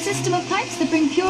system of pipes that bring pure